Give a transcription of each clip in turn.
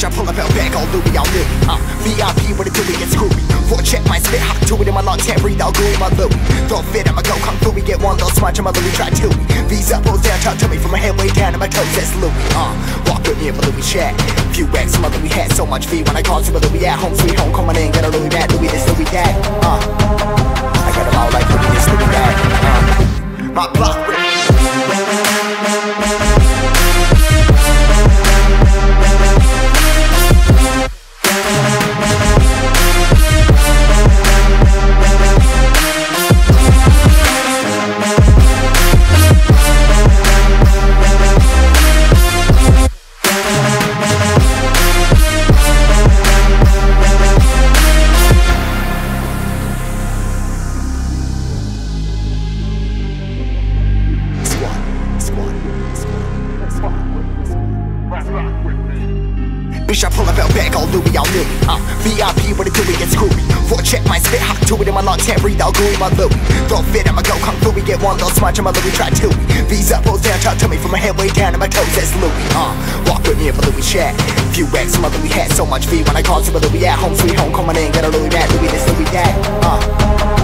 Bitch, I pull up out back, all Louis, all Louis. Uh, VIP, what it do, we get screwy. Four check my spit, hot to it in my lungs, can't breathe, all gooey, my Louis. Throw fit, I'ma go kung fu, we get one little smudge, my Louis, try two. V's up, pulls down, talk to me from my head way down to my toes, that's Louis. Uh, walk with me in my Louis chat. Few X, my Louis hat, so much V when I call to my Louis at home, sweet home, coming in, get a Louis that, Louis this, Louis that. Uh, I got them all like Louis this, Louis that. Uh, my block, Bitch, I pull up out back, all Louis, all Louis. Uh, VIP, what it do, get screwy. Four check my spit, hot to it in my lungs, can't breathe, all gooey, my Louis. Throw fit, I'ma go kung fu, we get one little smudge, my Louis, try two. Up, pulls down, talk to me from my head way down to my toes, that's Louis. Uh, walk with me in my Louis chat. Few X, my Louis hat, so much V when I call to my Louis at home, sweet home, coming in, get a Louis that, Louis this, Louis that. Uh,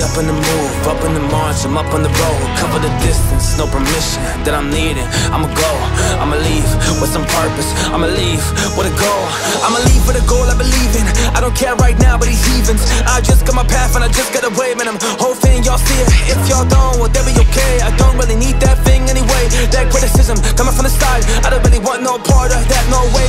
Up in the move, up in the march, I'm up on the road. Cover the distance, no permission that I'm needing. I'ma go, I'ma leave with some purpose. I'ma leave with a goal. I'ma leave with a goal I believe in. I don't care right now, but these heathens. I just got my path and I just got a wave, and I'm hoping y'all see it. If y'all don't, well, they'll be okay. I don't really need that thing anyway. That criticism coming from the side, I don't really want no part of that, no way.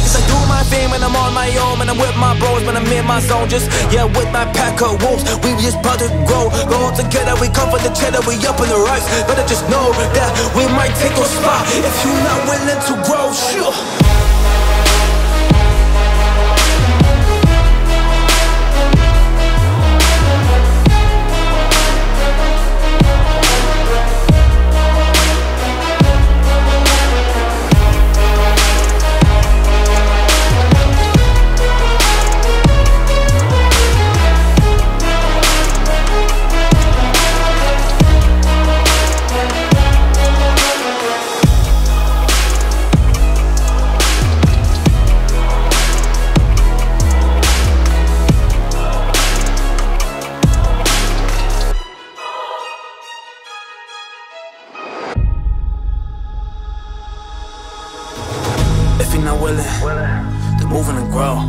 My when I'm on my own, and I'm with my bros, when I'm in my zone. Just, yeah, with my pack of wolves, we just about to grow. Go together, we come for the cheddar, we up in the rise. Better just know that we might take your spot if you're not willing to grow. Sure. Not willing to move and grow,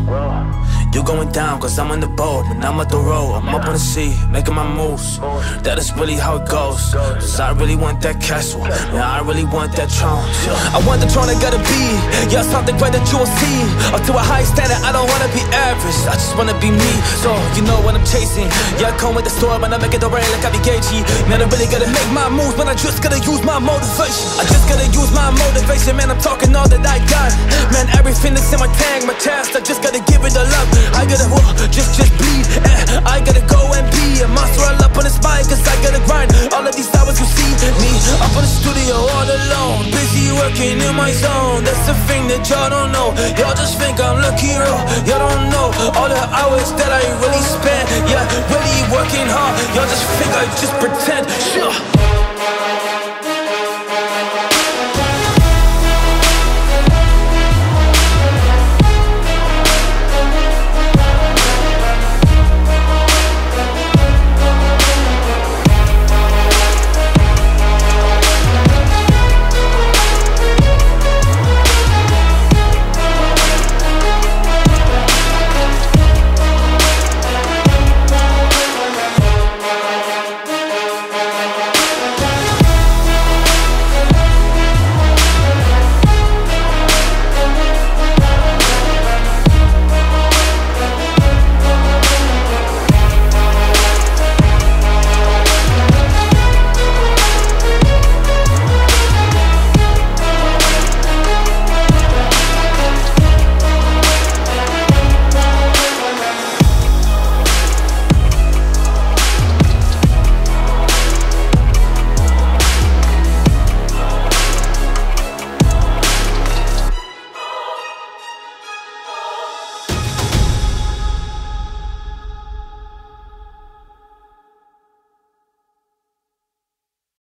you going down cause I'm on the boat, and I'm at the road. I'm up on the sea, making my moves. That is really how it goes. Cause I really want that castle, yeah, I really want that throne. I want the throne I gotta be, yeah, something great that you will see. Up to a high standard, I don't wanna be average, I just wanna be me. So, you know what I'm chasing. Yeah, I come with the storm and I make it the rain like I be Gagey. Man, I really gotta make my moves, but I just gotta use my motivation. I just gotta use my motivation, man, I'm talking all that I the studio all alone, busy working in my zone. That's the thing that y'all don't know. Y'all just think I'm lucky, hero. Y'all don't know all the hours that I really spend. Yeah, really working hard. Y'all just think I just pretend. Sure.